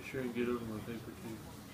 Be sure and get over my paper too.